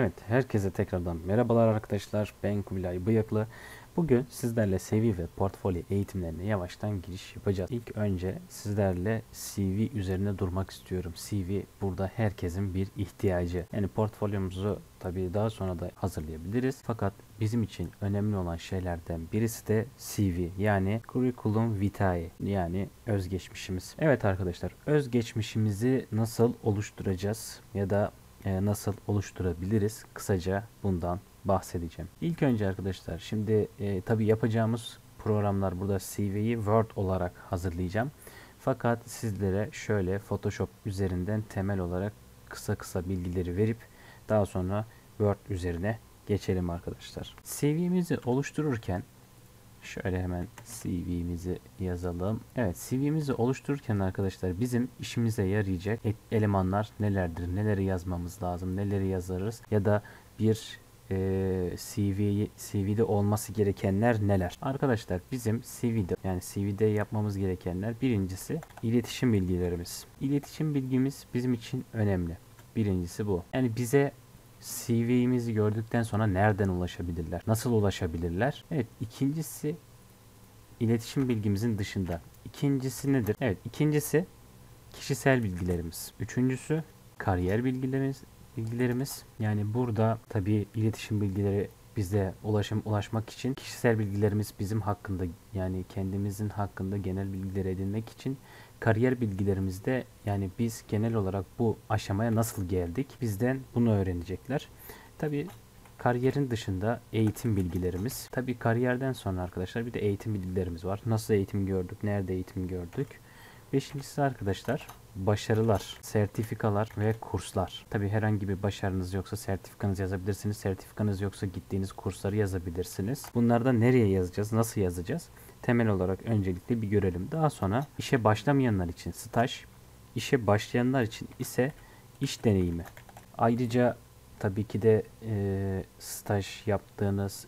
Evet, herkese tekrardan merhabalar arkadaşlar. Ben Kubilay Bıyıklı. Bugün sizlerle CV ve portfolyo eğitimlerine yavaştan giriş yapacağız. İlk önce sizlerle CV üzerine durmak istiyorum. CV burada herkesin bir ihtiyacı. Yani portfolyomuzu tabii daha sonra da hazırlayabiliriz. Fakat bizim için önemli olan şeylerden birisi de CV yani Curriculum Vitae yani özgeçmişimiz. Evet arkadaşlar özgeçmişimizi nasıl oluşturacağız ya da nasıl oluşturabiliriz? Kısaca bundan bahsedeceğim. İlk önce arkadaşlar şimdi e, tabi yapacağımız programlar burada CV'yi Word olarak hazırlayacağım. Fakat sizlere şöyle Photoshop üzerinden temel olarak kısa kısa bilgileri verip daha sonra Word üzerine geçelim arkadaşlar. CV'mizi oluştururken Şöyle hemen CV'mizi yazalım. Evet CV'mizi oluştururken arkadaşlar bizim işimize yarayacak elemanlar nelerdir? Neleri yazmamız lazım? Neleri yazarız? Ya da bir e, CV, CV'de olması gerekenler neler? Arkadaşlar bizim CV'de yani CV'de yapmamız gerekenler birincisi iletişim bilgilerimiz. İletişim bilgimiz bizim için önemli. Birincisi bu. Yani bize CV'mizi gördükten sonra nereden ulaşabilirler? Nasıl ulaşabilirler? Evet ikincisi iletişim bilgimizin dışında. İkincisi nedir? Evet ikincisi kişisel bilgilerimiz. Üçüncüsü kariyer bilgilerimiz. bilgilerimiz. Yani burada tabii iletişim bilgileri bize ulaşım ulaşmak için kişisel bilgilerimiz bizim hakkında yani kendimizin hakkında genel bilgileri edinmek için kariyer bilgilerimizde yani biz genel olarak bu aşamaya nasıl geldik bizden bunu öğrenecekler. Tabi kariyerin dışında eğitim bilgilerimiz. Tabi kariyerden sonra arkadaşlar bir de eğitim bilgilerimiz var. Nasıl eğitim gördük, nerede eğitim gördük. Beşincisi arkadaşlar başarılar, sertifikalar ve kurslar. Tabi herhangi bir başarınız yoksa sertifikanız yazabilirsiniz. Sertifikanız yoksa gittiğiniz kursları yazabilirsiniz. Bunlardan nereye yazacağız, nasıl yazacağız? Temel olarak öncelikle bir görelim. Daha sonra işe başlamayanlar için staj, işe başlayanlar için ise iş deneyimi. Ayrıca tabii ki de e, staj yaptığınız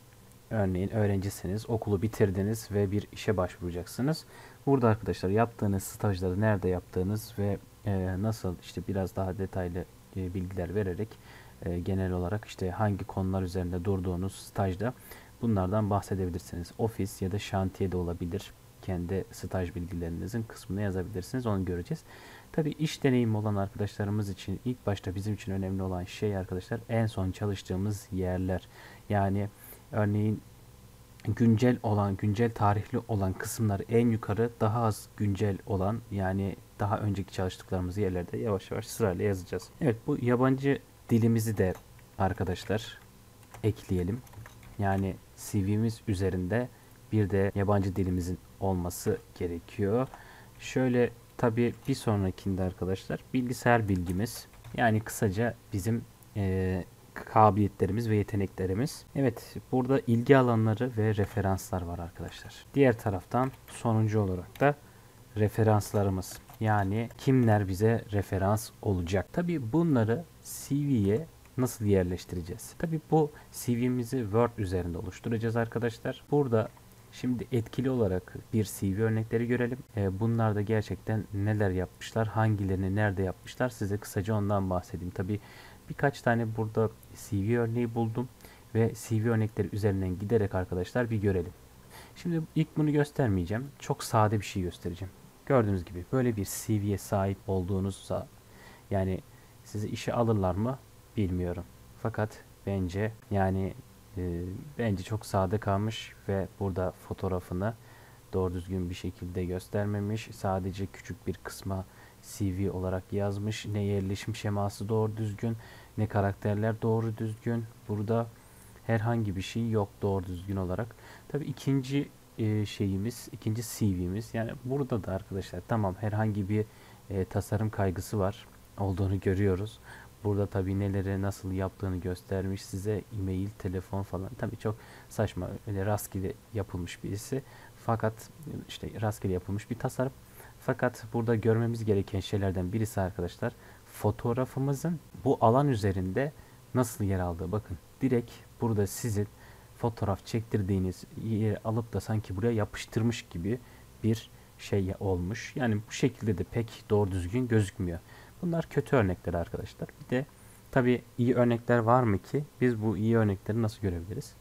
örneğin öğrencisiniz, okulu bitirdiniz ve bir işe başvuracaksınız. Burada arkadaşlar yaptığınız stajları nerede yaptığınız ve e, nasıl işte biraz daha detaylı e, bilgiler vererek e, genel olarak işte hangi konular üzerinde durduğunuz stajda bunlardan bahsedebilirsiniz. Ofis ya da şantiye de olabilir. Kendi staj bilgilerinizin kısmını yazabilirsiniz. Onu göreceğiz. Tabi iş deneyimi olan arkadaşlarımız için ilk başta bizim için önemli olan şey arkadaşlar en son çalıştığımız yerler. Yani örneğin güncel olan, güncel tarihli olan kısımlar en yukarı daha az güncel olan yani daha önceki çalıştıklarımız yerlerde yavaş yavaş sırayla yazacağız. Evet bu yabancı dilimizi de arkadaşlar ekleyelim. Yani CV'miz üzerinde bir de yabancı dilimizin olması gerekiyor. Şöyle tabi bir sonrakinde arkadaşlar bilgisayar bilgimiz yani kısaca bizim e, kabiliyetlerimiz ve yeteneklerimiz. Evet burada ilgi alanları ve referanslar var arkadaşlar. Diğer taraftan sonuncu olarak da referanslarımız. Yani kimler bize referans olacak. Tabi bunları CV'ye nasıl yerleştireceğiz? Tabi bu CV'mizi Word üzerinde oluşturacağız arkadaşlar. Burada Şimdi etkili olarak bir CV örnekleri görelim. E, bunlar da gerçekten neler yapmışlar, hangilerini nerede yapmışlar size kısaca ondan bahsedeyim. Tabi birkaç tane burada CV örneği buldum ve CV örnekleri üzerinden giderek arkadaşlar bir görelim. Şimdi ilk bunu göstermeyeceğim. Çok sade bir şey göstereceğim. Gördüğünüz gibi böyle bir CV'ye sahip olduğunuzsa yani sizi işe alırlar mı bilmiyorum. Fakat bence yani e, bence çok sade kalmış ve burada fotoğrafını doğru düzgün bir şekilde göstermemiş. Sadece küçük bir kısma CV olarak yazmış. Ne yerleşim şeması doğru düzgün, ne karakterler doğru düzgün. Burada herhangi bir şey yok doğru düzgün olarak. Tabii ikinci e, şeyimiz, ikinci CV'miz. Yani burada da arkadaşlar tamam herhangi bir e, tasarım kaygısı var olduğunu görüyoruz. Burada tabii neleri nasıl yaptığını göstermiş size e-mail, telefon falan. Tabii çok saçma öyle rastgele yapılmış birisi. Fakat işte rastgele yapılmış bir tasarım. Fakat burada görmemiz gereken şeylerden birisi arkadaşlar fotoğrafımızın bu alan üzerinde nasıl yer aldığı. Bakın direkt burada sizin fotoğraf çektirdiğiniz yeri alıp da sanki buraya yapıştırmış gibi bir şey olmuş. Yani bu şekilde de pek doğru düzgün gözükmüyor. Bunlar kötü örnekler arkadaşlar. Bir de Tabii iyi örnekler var mı ki biz bu iyi örnekleri nasıl görebiliriz?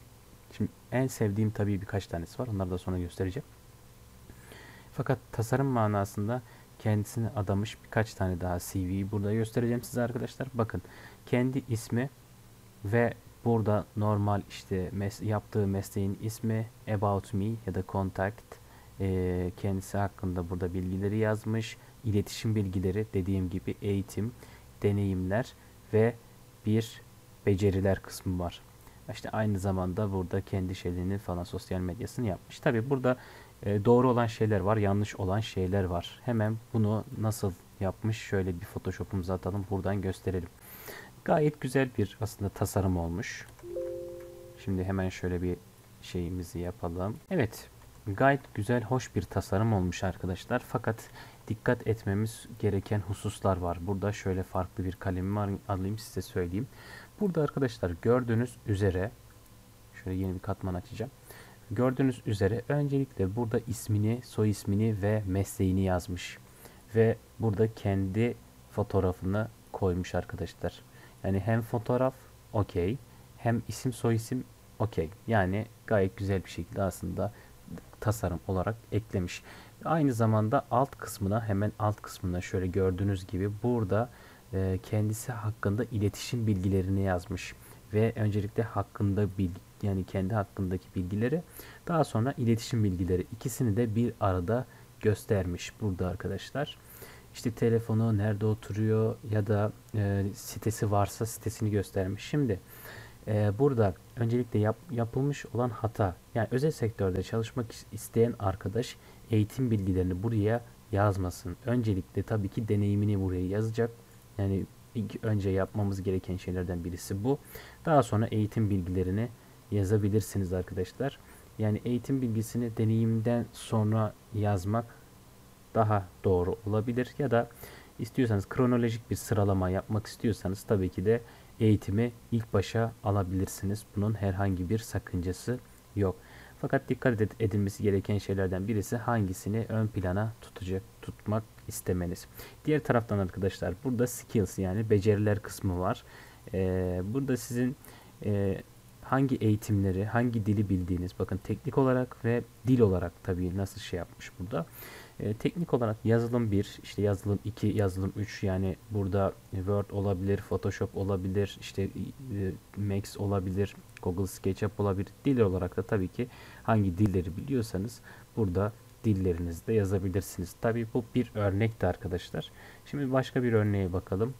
Şimdi en sevdiğim tabii birkaç tanesi var. Onları da sonra göstereceğim. Fakat tasarım manasında kendisini adamış birkaç tane daha CV'yi burada göstereceğim size arkadaşlar. Bakın kendi ismi ve burada normal işte mes yaptığı mesleğin ismi About Me ya da Contact e, kendisi hakkında burada bilgileri yazmış. İletişim bilgileri dediğim gibi eğitim, deneyimler ve bir beceriler kısmı var. İşte aynı zamanda burada kendi şeylerini falan sosyal medyasını yapmış. Tabi burada e, doğru olan şeyler var, yanlış olan şeyler var. Hemen bunu nasıl yapmış şöyle bir photoshop'umuza atalım buradan gösterelim. Gayet güzel bir aslında tasarım olmuş. Şimdi hemen şöyle bir şeyimizi yapalım. Evet gayet güzel hoş bir tasarım olmuş arkadaşlar. Fakat dikkat etmemiz gereken hususlar var. Burada şöyle farklı bir kalemimi alayım size söyleyeyim. Burada arkadaşlar gördüğünüz üzere şöyle yeni bir katman açacağım. Gördüğünüz üzere öncelikle burada ismini, soy ismini ve mesleğini yazmış. Ve burada kendi fotoğrafını koymuş arkadaşlar. Yani hem fotoğraf okey hem isim soy isim okey. Yani gayet güzel bir şekilde aslında tasarım olarak eklemiş. Aynı zamanda alt kısmına hemen alt kısmına şöyle gördüğünüz gibi burada e, kendisi hakkında iletişim bilgilerini yazmış ve öncelikle hakkında bilgi yani kendi hakkındaki bilgileri daha sonra iletişim bilgileri ikisini de bir arada göstermiş burada arkadaşlar. İşte telefonu nerede oturuyor ya da e, sitesi varsa sitesini göstermiş. Şimdi e, burada öncelikle yap, yapılmış olan hata yani özel sektörde çalışmak isteyen arkadaş eğitim bilgilerini buraya yazmasın. Öncelikle tabii ki deneyimini buraya yazacak. Yani ilk önce yapmamız gereken şeylerden birisi bu. Daha sonra eğitim bilgilerini yazabilirsiniz arkadaşlar. Yani eğitim bilgisini deneyimden sonra yazmak daha doğru olabilir ya da istiyorsanız kronolojik bir sıralama yapmak istiyorsanız tabii ki de eğitimi ilk başa alabilirsiniz. Bunun herhangi bir sakıncası yok. Fakat dikkat edilmesi gereken şeylerden birisi hangisini ön plana tutacak, tutmak istemeniz. Diğer taraftan arkadaşlar burada skills yani beceriler kısmı var. Ee, burada sizin e, hangi eğitimleri, hangi dili bildiğiniz, bakın teknik olarak ve dil olarak tabii nasıl şey yapmış burada. E, teknik olarak yazılım 1, işte yazılım 2, yazılım 3 yani burada Word olabilir, Photoshop olabilir, işte e, Max olabilir, Google SketchUp olabilir. Dil olarak da tabii ki hangi dilleri biliyorsanız burada dillerinizde yazabilirsiniz. Tabii bu bir örnekti arkadaşlar. Şimdi başka bir örneğe bakalım.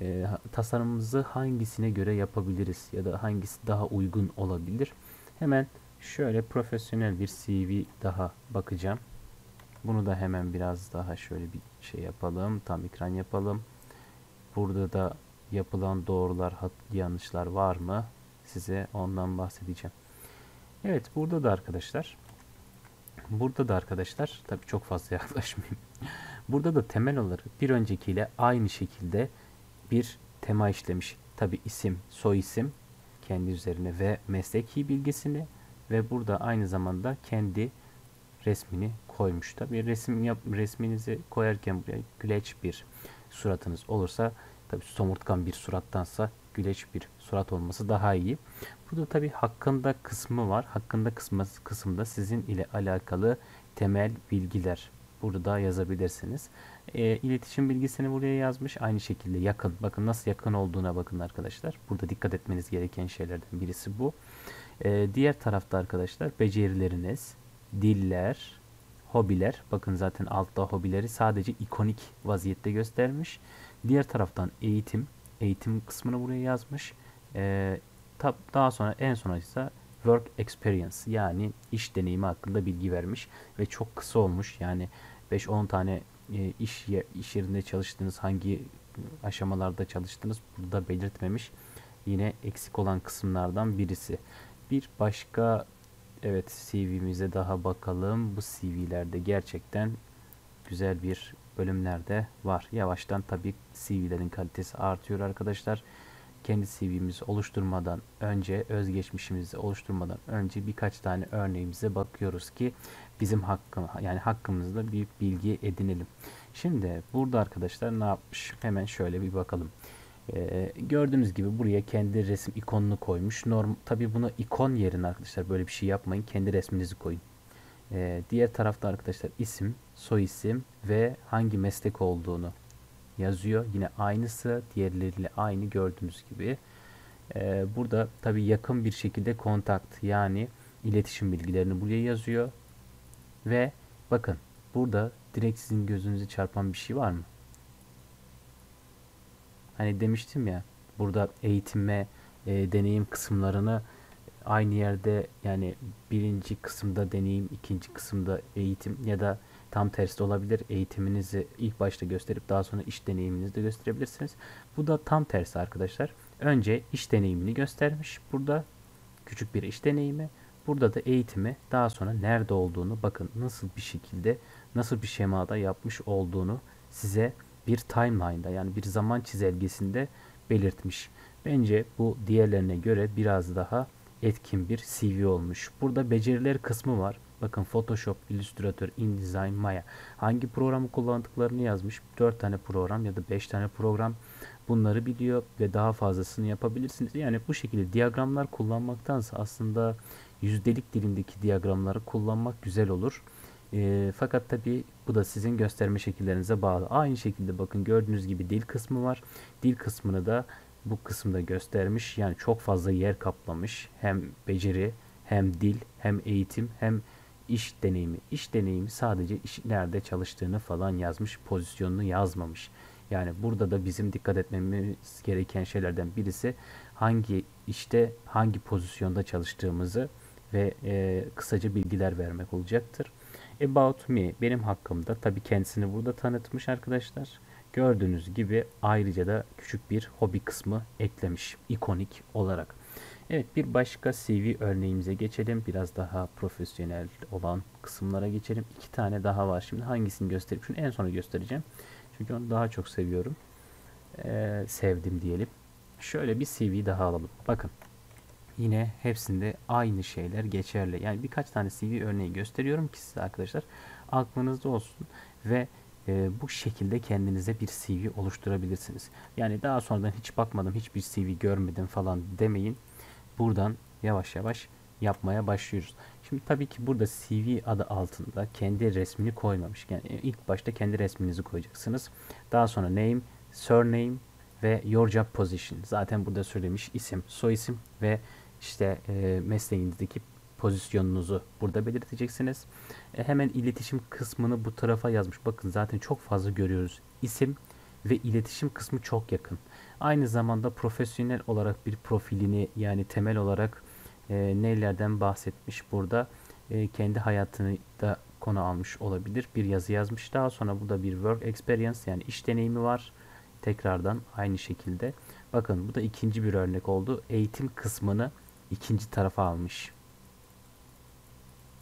E, tasarımımızı hangisine göre yapabiliriz ya da hangisi daha uygun olabilir? Hemen şöyle profesyonel bir CV daha bakacağım. Bunu da hemen biraz daha şöyle bir şey yapalım. Tam ekran yapalım. Burada da yapılan doğrular, yanlışlar var mı? Size ondan bahsedeceğim. Evet burada da arkadaşlar burada da arkadaşlar tabi çok fazla yaklaşmayayım. Burada da temel olarak bir öncekiyle aynı şekilde bir tema işlemiş. Tabi isim, soy isim kendi üzerine ve mesleki bilgisini ve burada aynı zamanda kendi resmini koymuş. Tabi resim yap, resminizi koyarken buraya güleç bir suratınız olursa tabi somurtkan bir surattansa güleç bir surat olması daha iyi. Burada tabi hakkında kısmı var. Hakkında kısmı, kısımda sizin ile alakalı temel bilgiler burada yazabilirsiniz. E, iletişim bilgisini buraya yazmış. Aynı şekilde yakın. Bakın nasıl yakın olduğuna bakın arkadaşlar. Burada dikkat etmeniz gereken şeylerden birisi bu. E, diğer tarafta arkadaşlar becerileriniz, diller, hobiler. Bakın zaten altta hobileri sadece ikonik vaziyette göstermiş. Diğer taraftan eğitim. Eğitim kısmını buraya yazmış. Ee, daha sonra en sona ise work experience yani iş deneyimi hakkında bilgi vermiş ve çok kısa olmuş. Yani 5-10 tane e, iş iş yerinde çalıştığınız hangi aşamalarda çalıştınız burada belirtmemiş. Yine eksik olan kısımlardan birisi. Bir başka Evet CV'mize daha bakalım. Bu CV'lerde gerçekten güzel bir bölümlerde var. Yavaştan tabii CV'lerin kalitesi artıyor arkadaşlar. Kendi CV'mizi oluşturmadan önce, özgeçmişimizi oluşturmadan önce birkaç tane örneğimize bakıyoruz ki bizim hakkım yani hakkımızda bir bilgi edinelim. Şimdi burada arkadaşlar ne yapmış? Hemen şöyle bir bakalım. Ee, gördüğünüz gibi buraya kendi resim ikonunu koymuş. Norm, tabi buna ikon yerine arkadaşlar böyle bir şey yapmayın. Kendi resminizi koyun. Ee, diğer tarafta arkadaşlar isim, soy isim ve hangi meslek olduğunu yazıyor. Yine aynısı diğerleriyle aynı gördüğünüz gibi. Ee, burada tabi yakın bir şekilde kontakt yani iletişim bilgilerini buraya yazıyor. Ve bakın burada direkt sizin gözünüzü çarpan bir şey var mı? Hani demiştim ya burada eğitime e, deneyim kısımlarını aynı yerde yani birinci kısımda deneyim, ikinci kısımda eğitim ya da tam tersi olabilir. Eğitiminizi ilk başta gösterip daha sonra iş deneyiminizi de gösterebilirsiniz. Bu da tam tersi arkadaşlar. Önce iş deneyimini göstermiş. Burada küçük bir iş deneyimi. Burada da eğitimi daha sonra nerede olduğunu bakın nasıl bir şekilde nasıl bir şemada yapmış olduğunu size bir timeline'da yani bir zaman çizelgesinde belirtmiş. Bence bu diğerlerine göre biraz daha etkin bir CV olmuş. Burada beceriler kısmı var. Bakın Photoshop, Illustrator, InDesign, Maya. Hangi programı kullandıklarını yazmış. 4 tane program ya da 5 tane program bunları biliyor ve daha fazlasını yapabilirsiniz. Yani bu şekilde diyagramlar kullanmaktansa aslında yüzdelik dilimdeki diyagramları kullanmak güzel olur. E, fakat tabi bu da sizin gösterme şekillerinize bağlı. Aynı şekilde bakın gördüğünüz gibi dil kısmı var. Dil kısmını da bu kısımda göstermiş. Yani çok fazla yer kaplamış. Hem beceri, hem dil, hem eğitim, hem iş deneyimi. İş deneyimi sadece iş nerede çalıştığını falan yazmış, pozisyonunu yazmamış. Yani burada da bizim dikkat etmemiz gereken şeylerden birisi hangi işte hangi pozisyonda çalıştığımızı ve e, kısaca bilgiler vermek olacaktır. About Me benim hakkımda tabi kendisini burada tanıtmış arkadaşlar. Gördüğünüz gibi ayrıca da küçük bir hobi kısmı eklemiş ikonik olarak. Evet bir başka CV örneğimize geçelim. Biraz daha profesyonel olan kısımlara geçelim. İki tane daha var. Şimdi hangisini göstereyim? Şunu en sona göstereceğim. Çünkü onu daha çok seviyorum. Ee, sevdim diyelim. Şöyle bir CV daha alalım. Bakın yine hepsinde aynı şeyler geçerli. Yani birkaç tane CV örneği gösteriyorum ki size arkadaşlar aklınızda olsun ve e, bu şekilde kendinize bir CV oluşturabilirsiniz. Yani daha sonradan hiç bakmadım, hiçbir CV görmedim falan demeyin. Buradan yavaş yavaş yapmaya başlıyoruz. Şimdi tabii ki burada CV adı altında kendi resmini koymamış. Yani ilk başta kendi resminizi koyacaksınız. Daha sonra name, surname ve your job position. Zaten burada söylemiş isim, soy isim ve işte e, mesleğinizdeki pozisyonunuzu burada belirteceksiniz. E, hemen iletişim kısmını bu tarafa yazmış. Bakın zaten çok fazla görüyoruz. İsim ve iletişim kısmı çok yakın. Aynı zamanda profesyonel olarak bir profilini yani temel olarak e, nelerden bahsetmiş burada. E, kendi hayatını da konu almış olabilir. Bir yazı yazmış. Daha sonra burada bir work experience yani iş deneyimi var. Tekrardan aynı şekilde. Bakın bu da ikinci bir örnek oldu. Eğitim kısmını ikinci tarafa almış.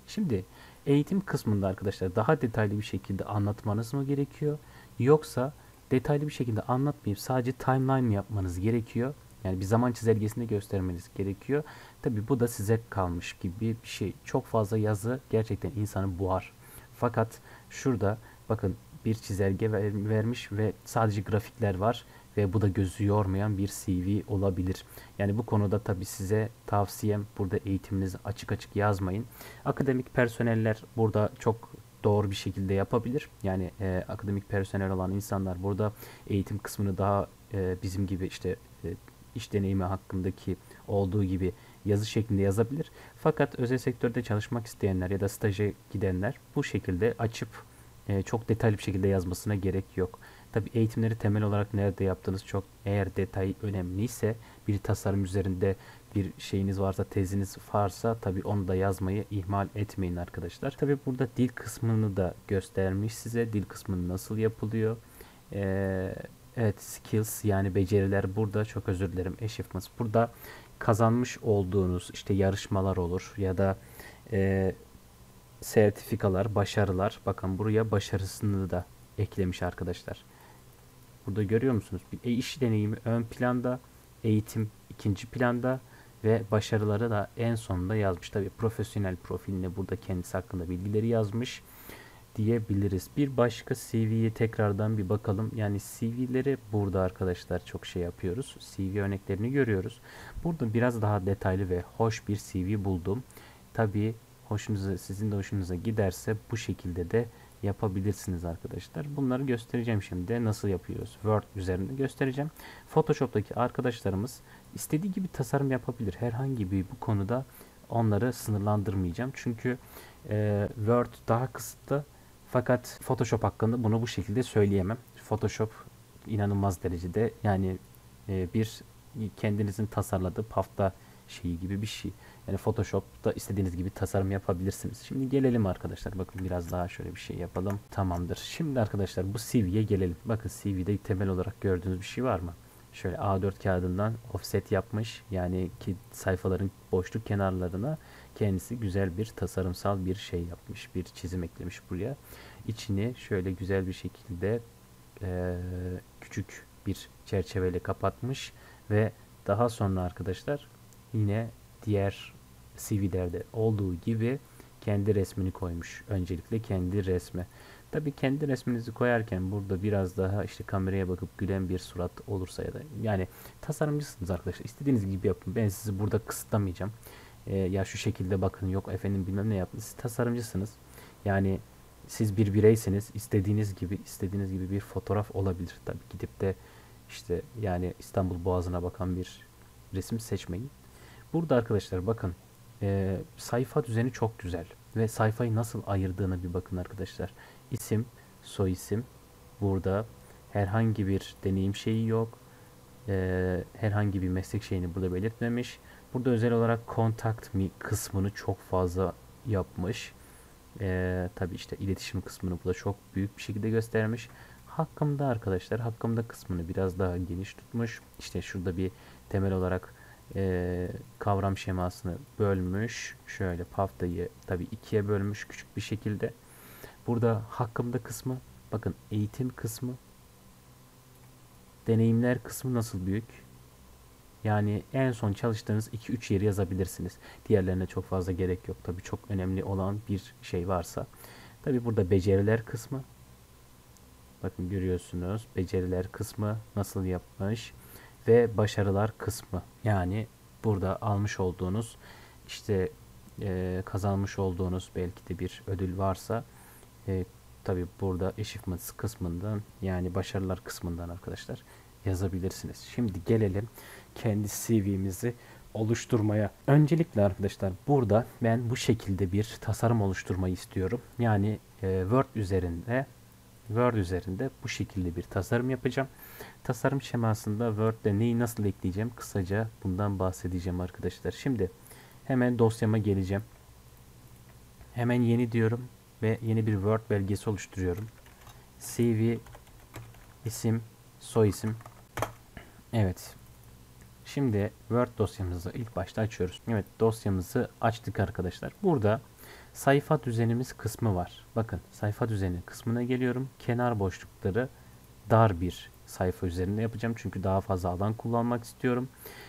Şimdi eğitim kısmında arkadaşlar daha detaylı bir şekilde anlatmanız mı gerekiyor? Yoksa detaylı bir şekilde anlatmayıp sadece timeline mi yapmanız gerekiyor? Yani bir zaman çizelgesinde göstermeniz gerekiyor. Tabi bu da size kalmış gibi bir şey. Çok fazla yazı gerçekten insanı boğar. Fakat şurada bakın bir çizelge ver, vermiş ve sadece grafikler var ve bu da gözü yormayan bir CV olabilir. Yani bu konuda tabi size tavsiyem burada eğitiminizi açık açık yazmayın. Akademik personeller burada çok doğru bir şekilde yapabilir. Yani e, akademik personel olan insanlar burada eğitim kısmını daha e, bizim gibi işte e, iş deneyimi hakkındaki olduğu gibi yazı şeklinde yazabilir. Fakat özel sektörde çalışmak isteyenler ya da staja gidenler bu şekilde açıp e, çok detaylı bir şekilde yazmasına gerek yok. Tabi eğitimleri temel olarak nerede yaptığınız çok eğer detay önemliyse bir tasarım üzerinde bir şeyiniz varsa teziniz varsa tabi onu da yazmayı ihmal etmeyin arkadaşlar. Tabi burada dil kısmını da göstermiş size dil kısmını nasıl yapılıyor. Ee, evet skills yani beceriler burada çok özür dilerim achievements burada kazanmış olduğunuz işte yarışmalar olur ya da e, sertifikalar, başarılar. Bakın buraya başarısını da eklemiş arkadaşlar. Burada görüyor musunuz? Bir iş deneyimi ön planda, eğitim ikinci planda ve başarıları da en sonunda yazmış. Tabii profesyonel profiline burada kendisi hakkında bilgileri yazmış. diyebiliriz. Bir başka CV'ye tekrardan bir bakalım. Yani CV'leri burada arkadaşlar çok şey yapıyoruz. CV örneklerini görüyoruz. Burada biraz daha detaylı ve hoş bir CV buldum. Tabii hoşunuza sizin de hoşunuza giderse bu şekilde de yapabilirsiniz arkadaşlar. Bunları göstereceğim şimdi. Nasıl yapıyoruz? Word üzerinde göstereceğim. Photoshop'taki arkadaşlarımız istediği gibi tasarım yapabilir. Herhangi bir bu konuda onları sınırlandırmayacağım. Çünkü e, Word daha kısıtlı. Fakat Photoshop hakkında bunu bu şekilde söyleyemem. Photoshop inanılmaz derecede yani e, bir kendinizin tasarladığı hafta şeyi gibi bir şey. Yani Photoshop'ta istediğiniz gibi tasarım yapabilirsiniz. Şimdi gelelim arkadaşlar. Bakın biraz daha şöyle bir şey yapalım. Tamamdır. Şimdi arkadaşlar bu CV'ye gelelim. Bakın CV'de temel olarak gördüğünüz bir şey var mı? Şöyle A4 kağıdından offset yapmış. Yani ki sayfaların boşluk kenarlarına kendisi güzel bir tasarımsal bir şey yapmış. Bir çizim eklemiş buraya. İçini şöyle güzel bir şekilde e, küçük bir çerçeveyle kapatmış ve daha sonra arkadaşlar yine diğer CV'lerde olduğu gibi kendi resmini koymuş. Öncelikle kendi resmi. Tabi kendi resminizi koyarken burada biraz daha işte kameraya bakıp gülen bir surat olursa ya da yani tasarımcısınız arkadaşlar. İstediğiniz gibi yapın. Ben sizi burada kısıtlamayacağım. Ee, ya şu şekilde bakın yok efendim bilmem ne yapın. Siz tasarımcısınız. Yani siz bir bireyseniz istediğiniz gibi istediğiniz gibi bir fotoğraf olabilir. Tabi gidip de işte yani İstanbul Boğazı'na bakan bir resim seçmeyin. Burada arkadaşlar bakın e, sayfa düzeni çok güzel ve sayfayı nasıl ayırdığını bir bakın arkadaşlar. İsim, soy isim burada herhangi bir deneyim şeyi yok. E, herhangi bir meslek şeyini burada belirtmemiş. Burada özel olarak contact me kısmını çok fazla yapmış. E, tabi işte iletişim kısmını burada çok büyük bir şekilde göstermiş. Hakkımda arkadaşlar hakkımda kısmını biraz daha geniş tutmuş. İşte şurada bir temel olarak e, kavram şemasını bölmüş. Şöyle paftayı tabi ikiye bölmüş küçük bir şekilde. Burada hakkımda kısmı bakın eğitim kısmı deneyimler kısmı nasıl büyük? Yani en son çalıştığınız 2-3 yeri yazabilirsiniz. Diğerlerine çok fazla gerek yok. Tabi çok önemli olan bir şey varsa. Tabi burada beceriler kısmı. Bakın görüyorsunuz beceriler kısmı nasıl yapmış ve başarılar kısmı. Yani burada almış olduğunuz işte e, kazanmış olduğunuz belki de bir ödül varsa e, tabi burada achievements kısmından yani başarılar kısmından arkadaşlar yazabilirsiniz. Şimdi gelelim kendi CV'mizi oluşturmaya. Öncelikle arkadaşlar burada ben bu şekilde bir tasarım oluşturmayı istiyorum. Yani e, Word üzerinde Word üzerinde bu şekilde bir tasarım yapacağım. Tasarım şemasında Word'de neyi nasıl ekleyeceğim kısaca bundan bahsedeceğim arkadaşlar. Şimdi hemen dosyama geleceğim. Hemen yeni diyorum ve yeni bir Word belgesi oluşturuyorum. CV isim soy isim Evet. Şimdi Word dosyamızı ilk başta açıyoruz. Evet dosyamızı açtık arkadaşlar. Burada sayfa düzenimiz kısmı var. Bakın sayfa düzeni kısmına geliyorum. Kenar boşlukları dar bir sayfa üzerinde yapacağım. Çünkü daha fazla alan kullanmak istiyorum.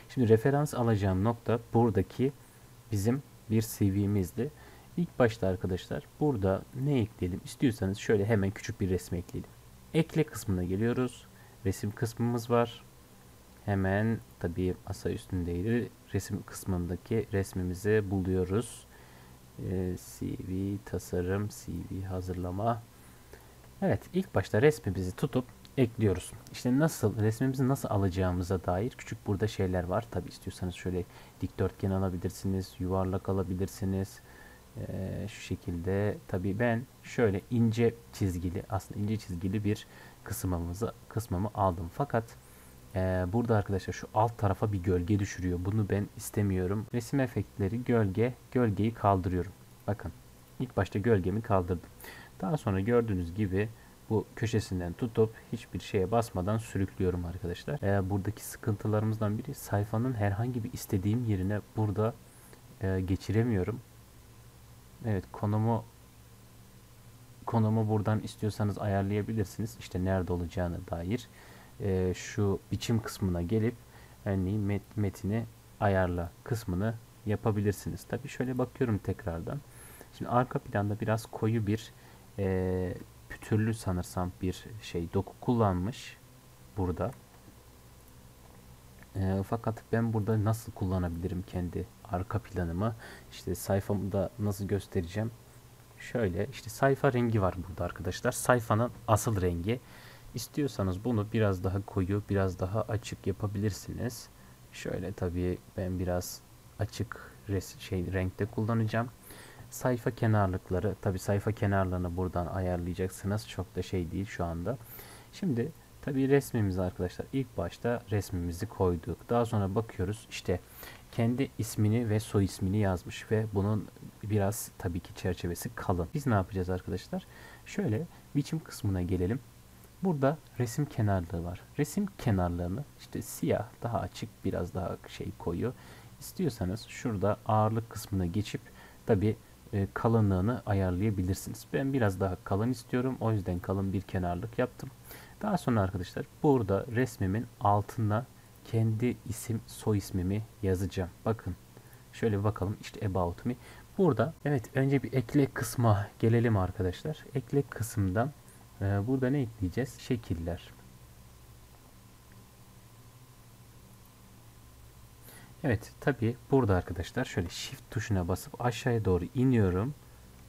Şimdi referans alacağım nokta buradaki bizim bir CV'mizdi. İlk başta arkadaşlar burada ne ekleyelim istiyorsanız şöyle hemen küçük bir resim ekleyelim. Ekle kısmına geliyoruz. Resim kısmımız var. Hemen tabii masa üstündeydi. Resim kısmındaki resmimizi buluyoruz. Ee, CV tasarım, CV hazırlama. Evet ilk başta resmimizi tutup ekliyoruz. İşte nasıl resmimizi nasıl alacağımıza dair küçük burada şeyler var. Tabi istiyorsanız şöyle dikdörtgen alabilirsiniz, yuvarlak alabilirsiniz. Ee, şu şekilde tabi ben şöyle ince çizgili aslında ince çizgili bir kısmımızı kısmımı aldım. Fakat e, burada arkadaşlar şu alt tarafa bir gölge düşürüyor. Bunu ben istemiyorum. Resim efektleri gölge gölgeyi kaldırıyorum. Bakın ilk başta gölgemi kaldırdım. Daha sonra gördüğünüz gibi bu köşesinden tutup hiçbir şeye basmadan sürüklüyorum arkadaşlar. Ee, buradaki sıkıntılarımızdan biri sayfanın herhangi bir istediğim yerine burada e, geçiremiyorum. Evet konumu konumu buradan istiyorsanız ayarlayabilirsiniz. İşte nerede olacağına dair e, şu biçim kısmına gelip örneğin met, metini ayarla kısmını yapabilirsiniz. Tabi şöyle bakıyorum tekrardan. Şimdi arka planda biraz koyu bir e, pütürlü sanırsam bir şey doku kullanmış burada. E, fakat ben burada nasıl kullanabilirim kendi arka planımı? İşte sayfamda nasıl göstereceğim? Şöyle işte sayfa rengi var burada arkadaşlar. Sayfanın asıl rengi. İstiyorsanız bunu biraz daha koyu, biraz daha açık yapabilirsiniz. Şöyle tabii ben biraz açık res şey renkte kullanacağım. Sayfa kenarlıkları tabii sayfa kenarlarını buradan ayarlayacaksınız. Çok da şey değil şu anda. Şimdi tabii resmimizi arkadaşlar ilk başta resmimizi koyduk. Daha sonra bakıyoruz işte kendi ismini ve soy ismini yazmış ve bunun biraz tabii ki çerçevesi kalın. Biz ne yapacağız arkadaşlar? Şöyle biçim kısmına gelelim. Burada resim kenarlığı var. Resim kenarlarını işte siyah, daha açık, biraz daha şey koyu. İstiyorsanız şurada ağırlık kısmına geçip tabi e, kalınlığını ayarlayabilirsiniz. Ben biraz daha kalın istiyorum. O yüzden kalın bir kenarlık yaptım. Daha sonra arkadaşlar burada resmimin altına kendi isim soy ismimi yazacağım. Bakın şöyle bakalım işte about me. Burada evet önce bir ekle kısma gelelim arkadaşlar. Ekle kısımdan e, burada ne ekleyeceğiz? Şekiller. Evet tabi burada arkadaşlar şöyle shift tuşuna basıp aşağıya doğru iniyorum.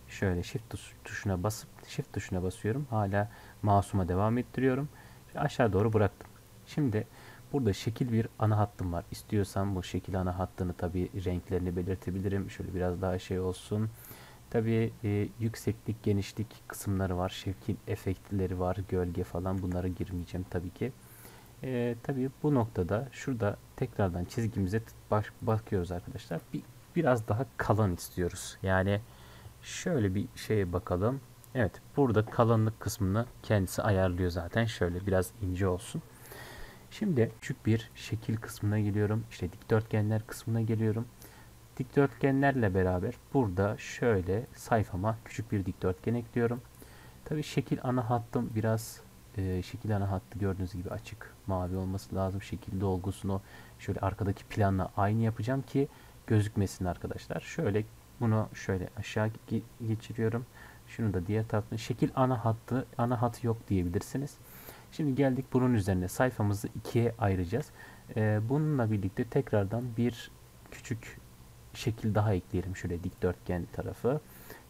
Şöyle shift tuşuna basıp shift tuşuna basıyorum. Hala mouse'uma devam ettiriyorum. Aşağı doğru bıraktım. Şimdi burada şekil bir ana hattım var. İstiyorsam bu şekil ana hattını tabi renklerini belirtebilirim. Şöyle biraz daha şey olsun. Tabi e, yükseklik, genişlik kısımları var. Şekil efektleri var. Gölge falan bunlara girmeyeceğim tabii ki. E, tabii bu noktada şurada tekrardan çizgimize baş, bakıyoruz arkadaşlar. Bir, biraz daha kalın istiyoruz. Yani şöyle bir şeye bakalım. Evet burada kalınlık kısmını kendisi ayarlıyor zaten. Şöyle biraz ince olsun. Şimdi küçük bir şekil kısmına geliyorum. İşte dikdörtgenler kısmına geliyorum. Dikdörtgenlerle beraber burada şöyle sayfama küçük bir dikdörtgen ekliyorum. Tabi şekil ana hattım biraz e, şekil ana hattı gördüğünüz gibi açık mavi olması lazım. Şekil dolgusunu şöyle arkadaki planla aynı yapacağım ki gözükmesin arkadaşlar. Şöyle bunu şöyle aşağı geçiriyorum. Şunu da diğer taraftan şekil ana hattı ana hat yok diyebilirsiniz. Şimdi geldik bunun üzerine sayfamızı ikiye ayıracağız. Ee, bununla birlikte tekrardan bir küçük şekil daha ekleyelim şöyle dikdörtgen tarafı.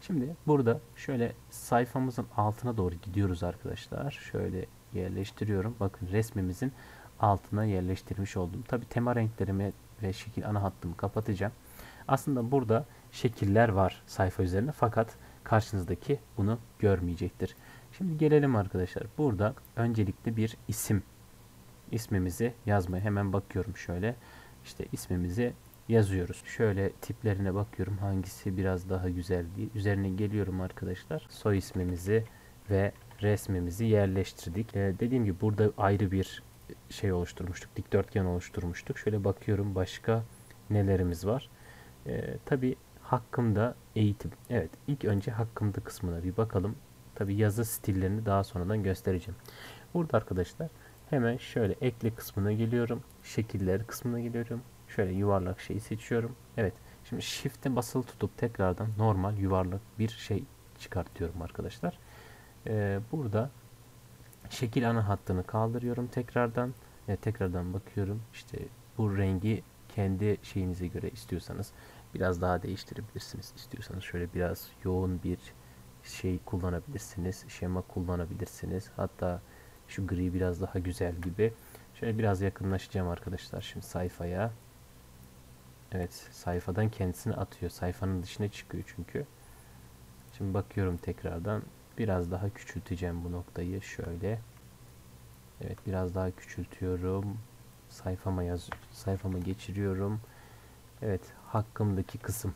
Şimdi burada şöyle sayfamızın altına doğru gidiyoruz arkadaşlar. Şöyle yerleştiriyorum. Bakın resmimizin altına yerleştirmiş oldum. Tabi tema renklerimi ve şekil ana hattımı kapatacağım. Aslında burada şekiller var sayfa üzerinde fakat karşınızdaki bunu görmeyecektir. Şimdi gelelim arkadaşlar. Burada öncelikle bir isim ismimizi yazmaya hemen bakıyorum şöyle. İşte ismimizi yazıyoruz. Şöyle tiplerine bakıyorum hangisi biraz daha güzel diye. Üzerine geliyorum arkadaşlar. Soy ismimizi ve resmimizi yerleştirdik. Ee, dediğim gibi burada ayrı bir şey oluşturmuştuk. Dikdörtgen oluşturmuştuk. Şöyle bakıyorum başka nelerimiz var. Ee, Tabi hakkımda eğitim. Evet ilk önce hakkımda kısmına bir bakalım. Tabi yazı stillerini daha sonradan göstereceğim. Burada arkadaşlar hemen şöyle ekle kısmına geliyorum. Şekiller kısmına geliyorum. Şöyle yuvarlak şeyi seçiyorum. Evet. Şimdi shift'e basılı tutup tekrardan normal yuvarlak bir şey çıkartıyorum arkadaşlar. Ee, burada şekil ana hattını kaldırıyorum tekrardan. E, tekrardan bakıyorum. İşte bu rengi kendi şeyinize göre istiyorsanız biraz daha değiştirebilirsiniz. İstiyorsanız şöyle biraz yoğun bir şey kullanabilirsiniz. Şema kullanabilirsiniz. Hatta şu gri biraz daha güzel gibi. Şöyle biraz yakınlaşacağım arkadaşlar şimdi sayfaya. Evet sayfadan kendisini atıyor. Sayfanın dışına çıkıyor çünkü. Şimdi bakıyorum tekrardan. Biraz daha küçülteceğim bu noktayı. Şöyle. Evet biraz daha küçültüyorum. Sayfama yaz sayfama geçiriyorum. Evet hakkımdaki kısım.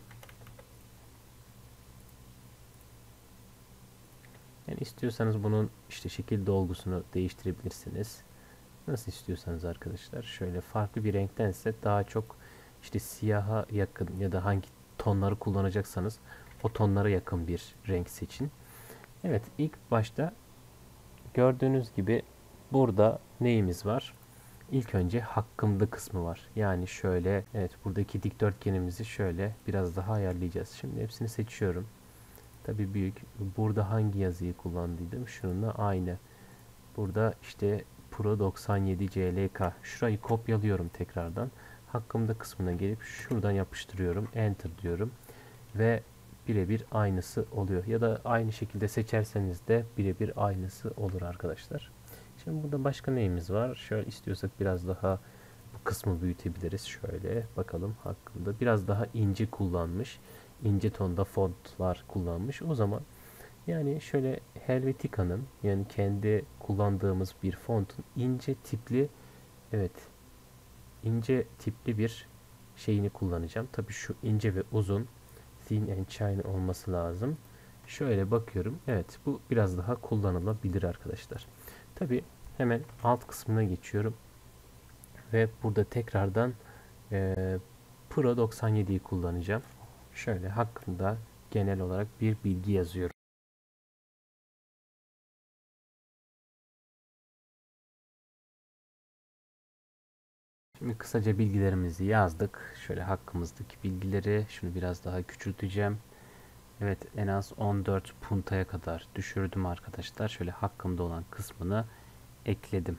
Yani istiyorsanız bunun işte şekil dolgusunu değiştirebilirsiniz. Nasıl istiyorsanız arkadaşlar. Şöyle farklı bir renktense daha çok işte siyaha yakın ya da hangi tonları kullanacaksanız o tonlara yakın bir renk seçin. Evet ilk başta gördüğünüz gibi burada neyimiz var? İlk önce hakkımda kısmı var. Yani şöyle evet buradaki dikdörtgenimizi şöyle biraz daha ayarlayacağız. Şimdi hepsini seçiyorum. Tabi büyük. Burada hangi yazıyı kullandıydım? Şununla aynı. Burada işte Pro 97 CLK. Şurayı kopyalıyorum tekrardan. Hakkımda kısmına gelip şuradan yapıştırıyorum. Enter diyorum. Ve birebir aynısı oluyor. Ya da aynı şekilde seçerseniz de birebir aynısı olur arkadaşlar. Şimdi burada başka neyimiz var? Şöyle istiyorsak biraz daha bu kısmı büyütebiliriz. Şöyle bakalım hakkında. Biraz daha ince kullanmış. ince tonda fontlar kullanmış. O zaman yani şöyle Helvetica'nın yani kendi kullandığımız bir fontun ince tipli evet ince tipli bir şeyini kullanacağım. Tabii şu ince ve uzun thin and shiny olması lazım. Şöyle bakıyorum. Evet bu biraz daha kullanılabilir arkadaşlar. Tabii hemen alt kısmına geçiyorum. Ve burada tekrardan e, Pro 97'yi kullanacağım. Şöyle hakkında genel olarak bir bilgi yazıyorum. Şimdi kısaca bilgilerimizi yazdık. Şöyle hakkımızdaki bilgileri şunu biraz daha küçülteceğim. Evet en az 14 puntaya kadar düşürdüm arkadaşlar. Şöyle hakkımda olan kısmını ekledim.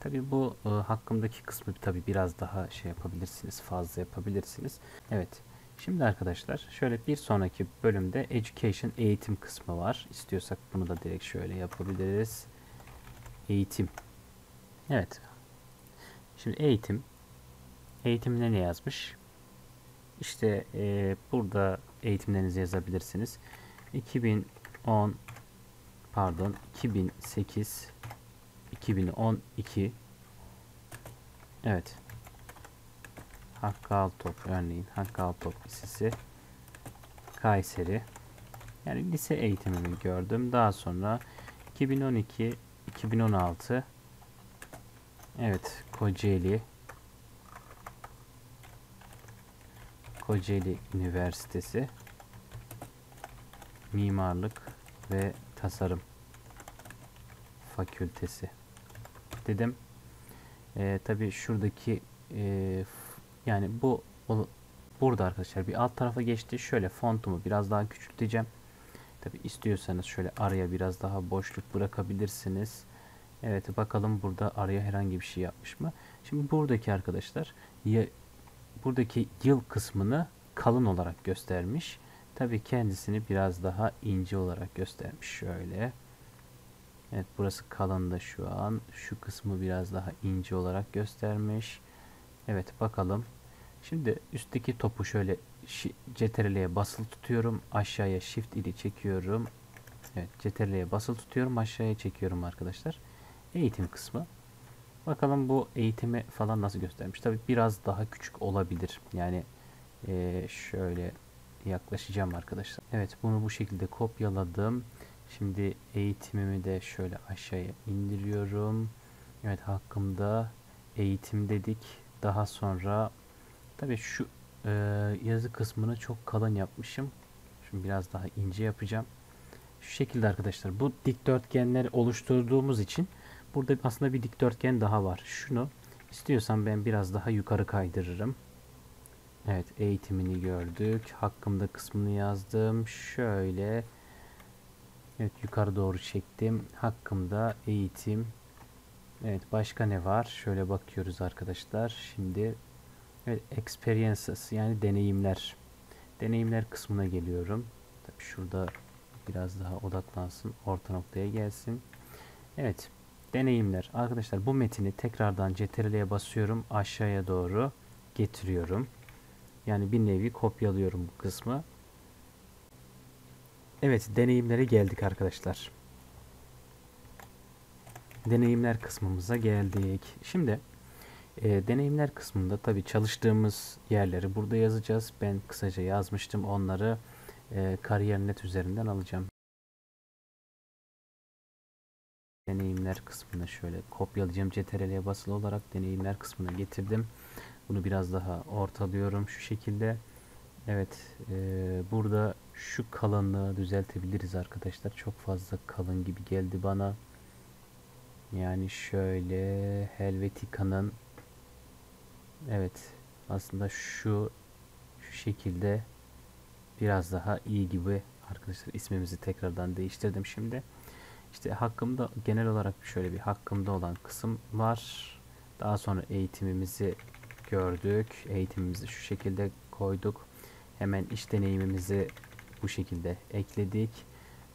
Tabi bu e, hakkımdaki kısmı tabi biraz daha şey yapabilirsiniz. Fazla yapabilirsiniz. Evet. Şimdi arkadaşlar şöyle bir sonraki bölümde education eğitim kısmı var. İstiyorsak bunu da direkt şöyle yapabiliriz. Eğitim. Evet. Şimdi eğitim Eğitimde ne yazmış? İşte e, burada eğitimlerinizi yazabilirsiniz. 2010 pardon 2008 2012 Evet. Hakkı Altop örneğin Hakkı Altop Lisesi Kayseri yani lise eğitimimi gördüm. Daha sonra 2012 2016 Evet Kocaeli Kocaeli Üniversitesi Mimarlık ve Tasarım Fakültesi dedim. E, Tabi şuradaki e, yani bu burada arkadaşlar bir alt tarafa geçti. Şöyle fontumu biraz daha küçülteceğim. Tabi istiyorsanız şöyle araya biraz daha boşluk bırakabilirsiniz. Evet bakalım burada araya herhangi bir şey yapmış mı? Şimdi buradaki arkadaşlar buradaki yıl kısmını kalın olarak göstermiş. Tabi kendisini biraz daha ince olarak göstermiş. Şöyle. Evet burası kalın da şu an. Şu kısmı biraz daha ince olarak göstermiş. Evet bakalım. Şimdi üstteki topu şöyle CTRL'ye basılı tutuyorum. Aşağıya shift ili çekiyorum. Evet CTRL'ye basılı tutuyorum. Aşağıya çekiyorum arkadaşlar. Eğitim kısmı. Bakalım bu eğitimi falan nasıl göstermiş. Tabi biraz daha küçük olabilir. Yani e, şöyle yaklaşacağım arkadaşlar. Evet bunu bu şekilde kopyaladım. Şimdi eğitimimi de şöyle aşağıya indiriyorum. Evet hakkımda eğitim dedik. Daha sonra tabi şu e, yazı kısmını çok kalın yapmışım. Şimdi biraz daha ince yapacağım. Şu şekilde arkadaşlar bu dikdörtgenleri oluşturduğumuz için Burada aslında bir dikdörtgen daha var. Şunu istiyorsam ben biraz daha yukarı kaydırırım. Evet eğitimini gördük. Hakkımda kısmını yazdım. Şöyle Evet yukarı doğru çektim. Hakkımda eğitim. Evet başka ne var? Şöyle bakıyoruz arkadaşlar. Şimdi evet, experiences yani deneyimler. Deneyimler kısmına geliyorum. Tabii şurada biraz daha odaklansın. Orta noktaya gelsin. Evet. Deneyimler. Arkadaşlar bu metini tekrardan CTRL'ye basıyorum. Aşağıya doğru getiriyorum. Yani bir nevi kopyalıyorum bu kısmı. Evet deneyimlere geldik arkadaşlar. Deneyimler kısmımıza geldik. Şimdi e, deneyimler kısmında tabi çalıştığımız yerleri burada yazacağız. Ben kısaca yazmıştım onları e, kariyer.net üzerinden alacağım. Deneyimler kısmını şöyle kopyalayacağım. CTRL'ye basılı olarak deneyimler kısmına getirdim. Bunu biraz daha ortalıyorum şu şekilde. Evet e, burada şu kalınlığı düzeltebiliriz arkadaşlar. Çok fazla kalın gibi geldi bana. Yani şöyle Helvetica'nın evet aslında şu şu şekilde biraz daha iyi gibi arkadaşlar ismimizi tekrardan değiştirdim şimdi. İşte hakkımda genel olarak şöyle bir hakkımda olan kısım var. Daha sonra eğitimimizi gördük. Eğitimimizi şu şekilde koyduk. Hemen iş deneyimimizi bu şekilde ekledik.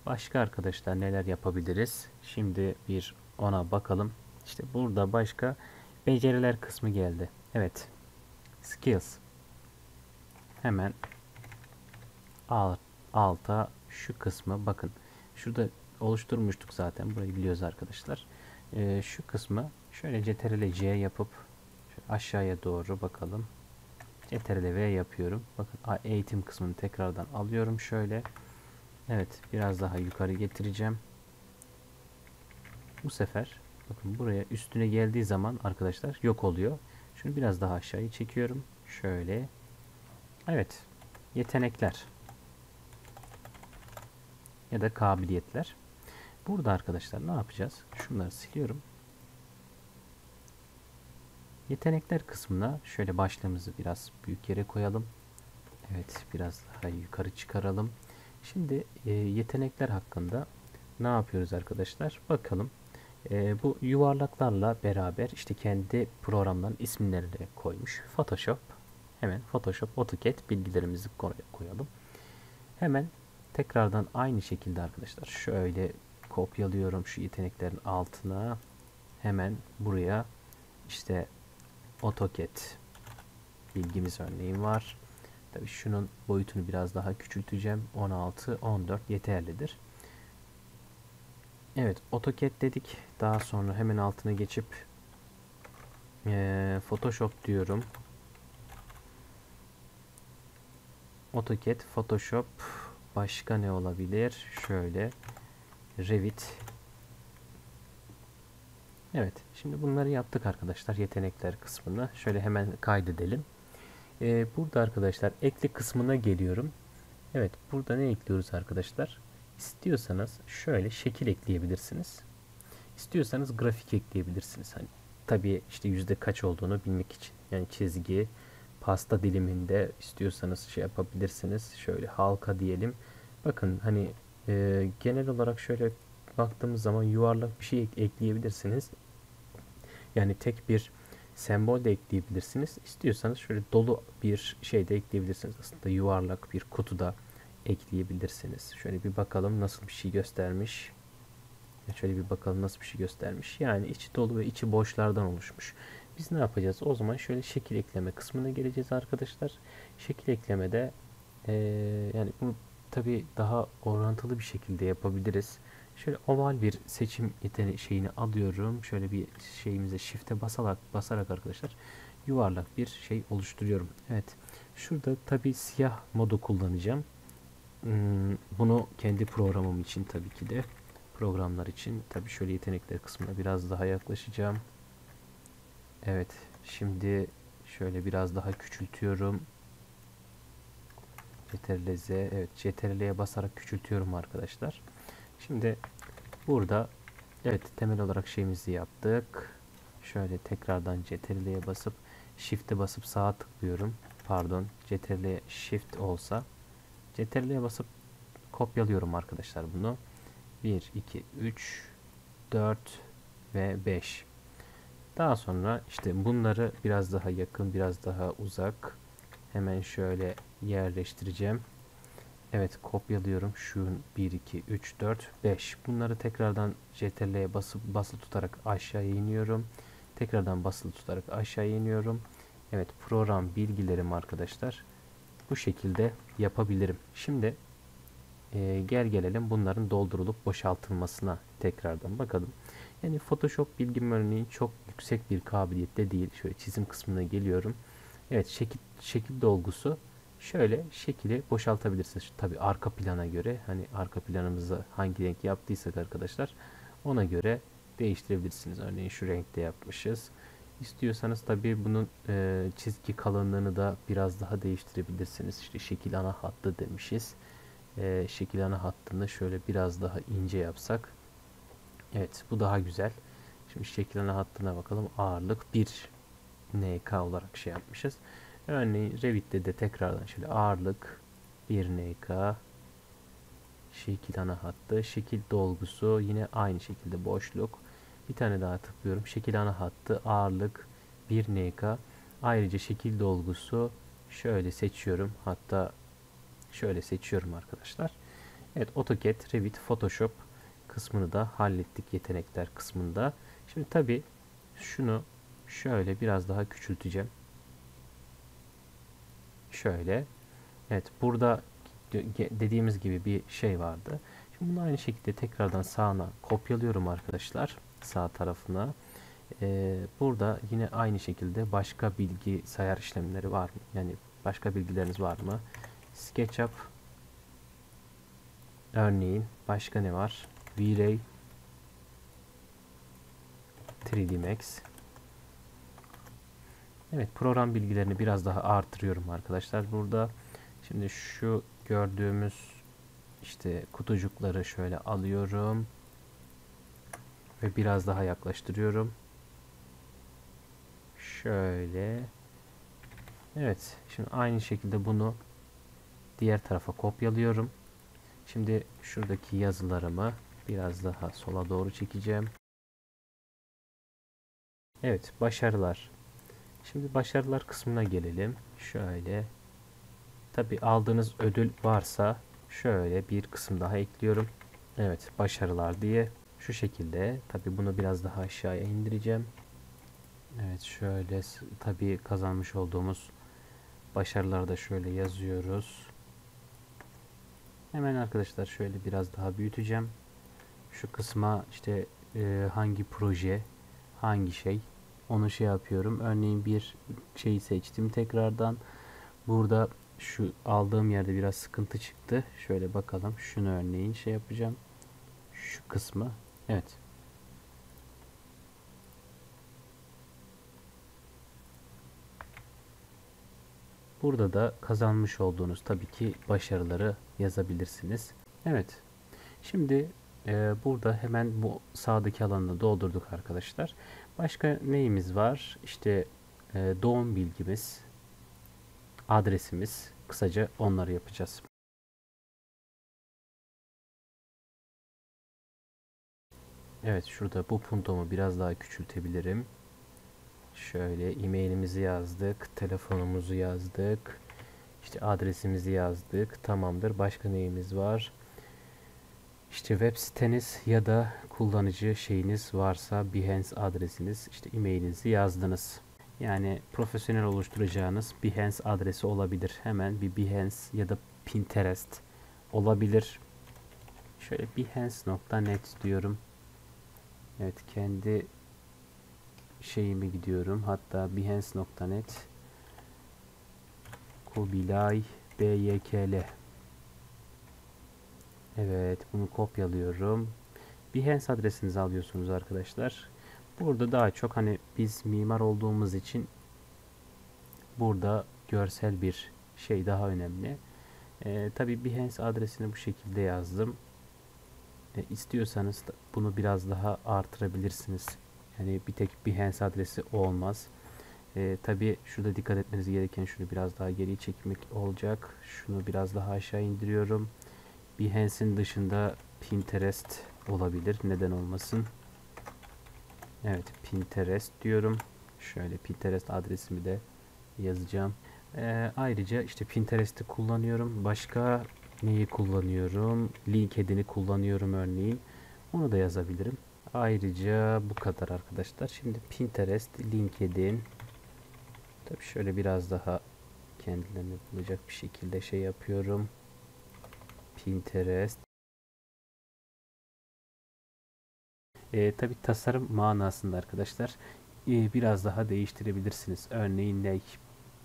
Başka arkadaşlar neler yapabiliriz? Şimdi bir ona bakalım. İşte burada başka beceriler kısmı geldi. Evet. Skills. Hemen alt, alta şu kısmı bakın. Şurada oluşturmuştuk zaten. Burayı biliyoruz arkadaşlar. Ee, şu kısmı şöyle CTRL C yapıp aşağıya doğru bakalım. CTRL V yapıyorum. Bakın eğitim kısmını tekrardan alıyorum şöyle. Evet biraz daha yukarı getireceğim. Bu sefer bakın buraya üstüne geldiği zaman arkadaşlar yok oluyor. Şunu biraz daha aşağıya çekiyorum. Şöyle. Evet. Yetenekler. Ya da kabiliyetler. Burada arkadaşlar ne yapacağız? Şunları siliyorum. Yetenekler kısmına şöyle başlığımızı biraz büyük yere koyalım. Evet biraz daha yukarı çıkaralım. Şimdi e, yetenekler hakkında ne yapıyoruz arkadaşlar? Bakalım. E, bu yuvarlaklarla beraber işte kendi programların isimlerini koymuş. Photoshop. Hemen Photoshop AutoCAD bilgilerimizi koyalım. Hemen tekrardan aynı şekilde arkadaşlar şöyle kopyalıyorum şu yeteneklerin altına. Hemen buraya işte AutoCAD bilgimiz örneğin var. Tabii şunun boyutunu biraz daha küçülteceğim. 16, 14 yeterlidir. Evet, AutoCAD dedik. Daha sonra hemen altına geçip e, Photoshop diyorum. AutoCAD, Photoshop başka ne olabilir? Şöyle Revit Evet, şimdi bunları yaptık arkadaşlar yetenekler kısmını. Şöyle hemen kaydedelim. Ee, burada arkadaşlar ekli kısmına geliyorum. Evet, burada ne ekliyoruz arkadaşlar? İstiyorsanız şöyle şekil ekleyebilirsiniz. İstiyorsanız grafik ekleyebilirsiniz. Hani tabii işte yüzde kaç olduğunu bilmek için. Yani çizgi, pasta diliminde istiyorsanız şey yapabilirsiniz. Şöyle halka diyelim. Bakın hani e, genel olarak şöyle baktığımız zaman yuvarlak bir şey ekleyebilirsiniz. Yani tek bir sembol de ekleyebilirsiniz. İstiyorsanız şöyle dolu bir şey de ekleyebilirsiniz. Aslında yuvarlak bir kutu da ekleyebilirsiniz. Şöyle bir bakalım nasıl bir şey göstermiş. Şöyle bir bakalım nasıl bir şey göstermiş. Yani içi dolu ve içi boşlardan oluşmuş. Biz ne yapacağız? O zaman şöyle şekil ekleme kısmına geleceğiz arkadaşlar. Şekil eklemede ee, yani bunu tabi daha orantılı bir şekilde yapabiliriz. Şöyle oval bir seçim yeteneği şeyini alıyorum. Şöyle bir şeyimize shift'e basarak basarak arkadaşlar yuvarlak bir şey oluşturuyorum. Evet. Şurada tabi siyah modu kullanacağım. Hmm, bunu kendi programım için tabii ki de programlar için tabi şöyle yetenekler kısmına biraz daha yaklaşacağım. Evet. Şimdi şöyle biraz daha küçültüyorum. CTRL Z. Evet CTRL'ye basarak küçültüyorum arkadaşlar. Şimdi burada evet temel olarak şeyimizi yaptık. Şöyle tekrardan CTRL'ye basıp Shift'e basıp sağa tıklıyorum. Pardon CTRL Shift olsa CTRL'ye basıp kopyalıyorum arkadaşlar bunu. 1, 2, 3, 4 ve 5. Daha sonra işte bunları biraz daha yakın, biraz daha uzak hemen şöyle yerleştireceğim. Evet kopyalıyorum. Şu 1, 2, 3, 4, 5. Bunları tekrardan CTRL'ye basıp basılı tutarak aşağıya iniyorum. Tekrardan basılı tutarak aşağıya iniyorum. Evet program bilgilerim arkadaşlar. Bu şekilde yapabilirim. Şimdi e, gel gelelim bunların doldurulup boşaltılmasına tekrardan bakalım. Yani Photoshop bilgim örneğin çok yüksek bir kabiliyette değil. Şöyle çizim kısmına geliyorum. Evet şekil, şekil dolgusu Şöyle şekili boşaltabilirsiniz. Tabi arka plana göre hani arka planımızı hangi renk yaptıysak arkadaşlar ona göre değiştirebilirsiniz. Örneğin şu renkte yapmışız. İstiyorsanız tabi bunun e, çizgi kalınlığını da biraz daha değiştirebilirsiniz. İşte şekil ana hattı demişiz. E, şekil ana hattını şöyle biraz daha ince yapsak. Evet bu daha güzel. Şimdi şekil ana hattına bakalım. Ağırlık 1 NK olarak şey yapmışız. Örneğin Revit'te de tekrardan şöyle ağırlık 1 NK Şekil ana hattı. Şekil dolgusu yine aynı şekilde boşluk. Bir tane daha tıklıyorum. Şekil ana hattı ağırlık 1 NK. Ayrıca şekil dolgusu şöyle seçiyorum. Hatta şöyle seçiyorum arkadaşlar. Evet AutoCAD, Revit, Photoshop kısmını da hallettik yetenekler kısmında. Şimdi tabi şunu şöyle biraz daha küçülteceğim. Şöyle. Evet burada dediğimiz gibi bir şey vardı. Şimdi bunu aynı şekilde tekrardan sağına kopyalıyorum arkadaşlar. Sağ tarafına. Ee, burada yine aynı şekilde başka bilgi sayar işlemleri var mı? Yani başka bilgileriniz var mı? SketchUp örneğin başka ne var? V-Ray 3D Max Evet program bilgilerini biraz daha artırıyorum arkadaşlar. Burada şimdi şu gördüğümüz işte kutucukları şöyle alıyorum ve biraz daha yaklaştırıyorum. Şöyle. Evet. Şimdi aynı şekilde bunu diğer tarafa kopyalıyorum. Şimdi şuradaki yazılarımı biraz daha sola doğru çekeceğim. Evet, başarılar. Şimdi başarılar kısmına gelelim. Şöyle. Tabi aldığınız ödül varsa şöyle bir kısım daha ekliyorum. Evet, başarılar diye şu şekilde. Tabi bunu biraz daha aşağıya indireceğim. Evet şöyle tabii kazanmış olduğumuz başarıları da şöyle yazıyoruz. Hemen arkadaşlar şöyle biraz daha büyüteceğim. Şu kısma işte e, hangi proje, hangi şey onu şey yapıyorum. Örneğin bir şeyi seçtim tekrardan. Burada şu aldığım yerde biraz sıkıntı çıktı. Şöyle bakalım. Şunu örneğin şey yapacağım. Şu kısmı. Evet. Burada da kazanmış olduğunuz tabii ki başarıları yazabilirsiniz. Evet. Şimdi e, burada hemen bu sağdaki alanını doldurduk arkadaşlar. Başka neyimiz var? İşte e, doğum bilgimiz, adresimiz. Kısaca onları yapacağız. Evet şurada bu puntomu biraz daha küçültebilirim. Şöyle e-mailimizi yazdık, telefonumuzu yazdık. İşte adresimizi yazdık. Tamamdır. Başka neyimiz var? İşte web siteniz ya da kullanıcı şeyiniz varsa Behance adresiniz, işte e-mailinizi yazdınız. Yani profesyonel oluşturacağınız Behance adresi olabilir. Hemen bir Behance ya da Pinterest olabilir. Şöyle behance.net diyorum. Evet kendi şeyime gidiyorum. Hatta behance.net Kubilay BYKL Evet bunu kopyalıyorum. Behance adresinizi alıyorsunuz arkadaşlar. Burada daha çok hani biz mimar olduğumuz için burada görsel bir şey daha önemli. Ee, Tabi Behance adresini bu şekilde yazdım. E, istiyorsanız bunu biraz daha artırabilirsiniz. Yani bir tek Behance adresi olmaz. E, Tabi şurada dikkat etmeniz gereken şunu biraz daha geri çekmek olacak. Şunu biraz daha aşağı indiriyorum. Behance'in dışında Pinterest olabilir. Neden olmasın? Evet Pinterest diyorum. Şöyle Pinterest adresimi de yazacağım. E, ayrıca işte Pinterest'i kullanıyorum. Başka neyi kullanıyorum? LinkedIn'i kullanıyorum örneğin. Onu da yazabilirim. Ayrıca bu kadar arkadaşlar. Şimdi Pinterest, LinkedIn. Tabi şöyle biraz daha kendilerini bulacak bir şekilde şey yapıyorum. Pinterest. E, tabi tasarım manasında arkadaşlar e, biraz daha değiştirebilirsiniz. Örneğin ne,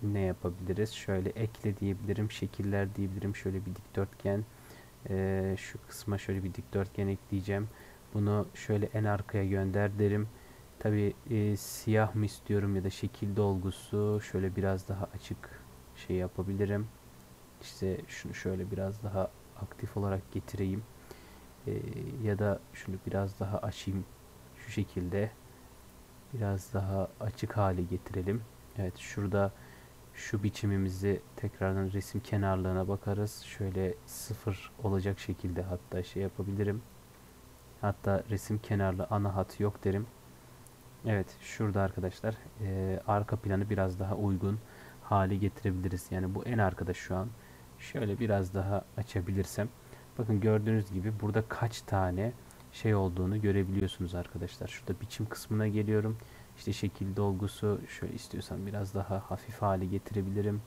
ne yapabiliriz? Şöyle ekle diyebilirim. Şekiller diyebilirim. Şöyle bir dikdörtgen. E, şu kısma şöyle bir dikdörtgen ekleyeceğim. Bunu şöyle en arkaya gönder derim. Tabi e, siyah mı istiyorum ya da şekil dolgusu şöyle biraz daha açık şey yapabilirim. İşte şunu şöyle biraz daha aktif olarak getireyim. E, ya da şunu biraz daha açayım. Şu şekilde biraz daha açık hale getirelim. Evet şurada şu biçimimizi tekrardan resim kenarlığına bakarız. Şöyle sıfır olacak şekilde hatta şey yapabilirim. Hatta resim kenarlı ana hat yok derim. Evet şurada arkadaşlar e, arka planı biraz daha uygun hale getirebiliriz. Yani bu en arkada şu an. Şöyle biraz daha açabilirsem. Bakın gördüğünüz gibi burada kaç tane şey olduğunu görebiliyorsunuz arkadaşlar. Şurada biçim kısmına geliyorum. İşte şekil dolgusu şöyle istiyorsam biraz daha hafif hale getirebilirim.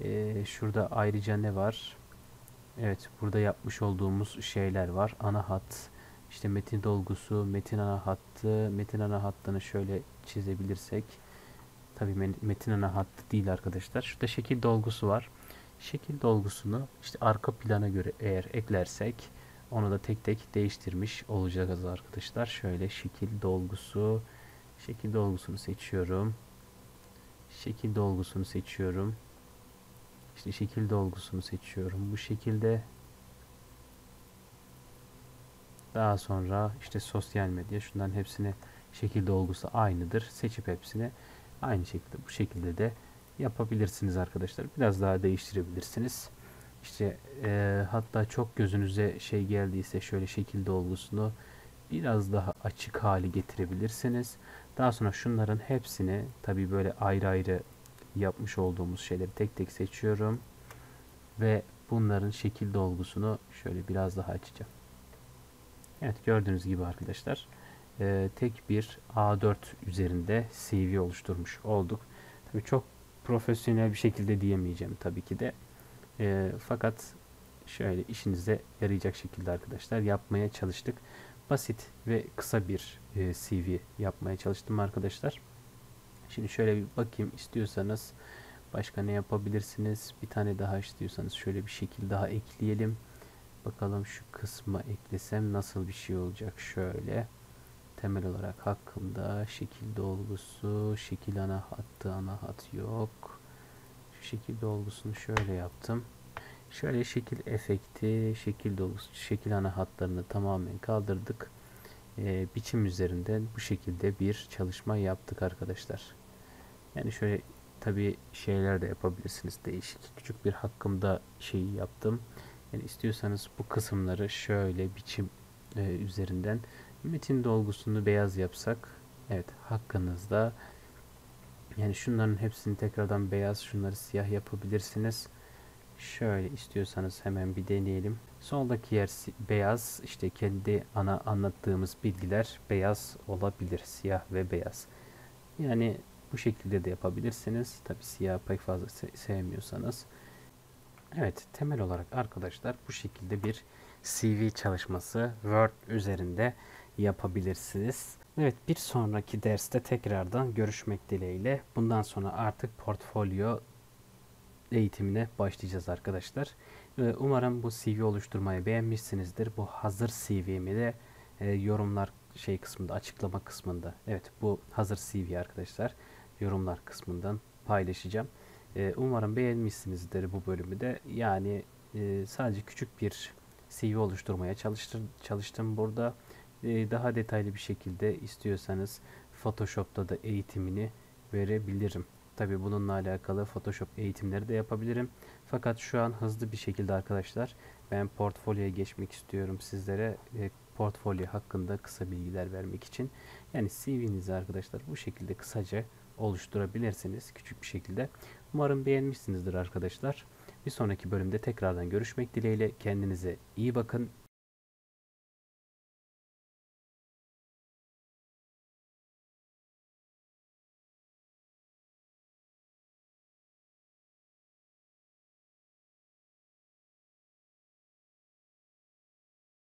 Ee, şurada ayrıca ne var? Evet burada yapmış olduğumuz şeyler var. Ana hat, işte metin dolgusu, metin ana hattı, metin ana hattını şöyle çizebilirsek. Tabi metin ana hattı değil arkadaşlar. Şurada şekil dolgusu var. Şekil dolgusunu işte arka plana göre eğer eklersek onu da tek tek değiştirmiş olacağız arkadaşlar. Şöyle şekil dolgusu şekil dolgusunu seçiyorum. Şekil dolgusunu seçiyorum. İşte şekil dolgusunu seçiyorum. Bu şekilde daha sonra işte sosyal medya şundan hepsini şekil dolgusu aynıdır. Seçip hepsini aynı şekilde bu şekilde de yapabilirsiniz arkadaşlar. Biraz daha değiştirebilirsiniz. İşte e, hatta çok gözünüze şey geldiyse şöyle şekil dolgusunu biraz daha açık hali getirebilirsiniz. Daha sonra şunların hepsini tabi böyle ayrı ayrı yapmış olduğumuz şeyleri tek tek seçiyorum. Ve bunların şekil dolgusunu şöyle biraz daha açacağım. Evet gördüğünüz gibi arkadaşlar e, tek bir A4 üzerinde CV oluşturmuş olduk. Tabi çok profesyonel bir şekilde diyemeyeceğim tabii ki de. E, fakat şöyle işinize yarayacak şekilde arkadaşlar yapmaya çalıştık. Basit ve kısa bir e, CV yapmaya çalıştım arkadaşlar. Şimdi şöyle bir bakayım istiyorsanız başka ne yapabilirsiniz? Bir tane daha istiyorsanız şöyle bir şekil daha ekleyelim. Bakalım şu kısma eklesem nasıl bir şey olacak? Şöyle temel olarak hakkında şekil dolgusu, şekil ana hattı, ana hat yok. Şu şekil dolgusunu şöyle yaptım. Şöyle şekil efekti, şekil dolgusu, şekil ana hatlarını tamamen kaldırdık. Ee, biçim üzerinden bu şekilde bir çalışma yaptık arkadaşlar. Yani şöyle tabi şeyler de yapabilirsiniz. Değişik küçük bir hakkımda şeyi yaptım. Yani istiyorsanız bu kısımları şöyle biçim e, üzerinden metin dolgusunu beyaz yapsak evet hakkınızda yani şunların hepsini tekrardan beyaz şunları siyah yapabilirsiniz. Şöyle istiyorsanız hemen bir deneyelim. Soldaki yer beyaz işte kendi ana anlattığımız bilgiler beyaz olabilir. Siyah ve beyaz. Yani bu şekilde de yapabilirsiniz. Tabi siyah pek fazla se sevmiyorsanız. Evet temel olarak arkadaşlar bu şekilde bir CV çalışması Word üzerinde yapabilirsiniz. Evet bir sonraki derste tekrardan görüşmek dileğiyle. Bundan sonra artık portfolyo eğitimine başlayacağız arkadaşlar. Ee, umarım bu CV oluşturmayı beğenmişsinizdir. Bu hazır CV'mi de e, yorumlar şey kısmında açıklama kısmında. Evet bu hazır CV arkadaşlar. Yorumlar kısmından paylaşacağım. Ee, umarım beğenmişsinizdir bu bölümü de. Yani e, sadece küçük bir CV oluşturmaya çalıştım, çalıştım burada. Ee, daha detaylı bir şekilde istiyorsanız Photoshop'ta da eğitimini verebilirim. Tabi bununla alakalı Photoshop eğitimleri de yapabilirim. Fakat şu an hızlı bir şekilde arkadaşlar ben portfolyoya geçmek istiyorum sizlere. E, portfolyo hakkında kısa bilgiler vermek için. Yani CV'nizi arkadaşlar bu şekilde kısaca oluşturabilirsiniz küçük bir şekilde. Umarım beğenmişsinizdir arkadaşlar. Bir sonraki bölümde tekrardan görüşmek dileğiyle. Kendinize iyi bakın.